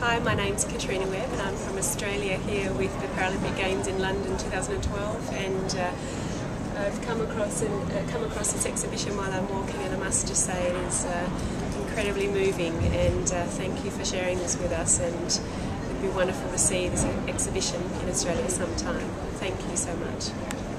Hi, my name's Katrina Webb and I'm from Australia here with the Paralympic Games in London 2012 and uh, I've come across an, uh, come across this exhibition while I'm walking and I must just say it is uh, incredibly moving and uh, thank you for sharing this with us and it'd be wonderful to see this exhibition in Australia sometime. Thank you so much.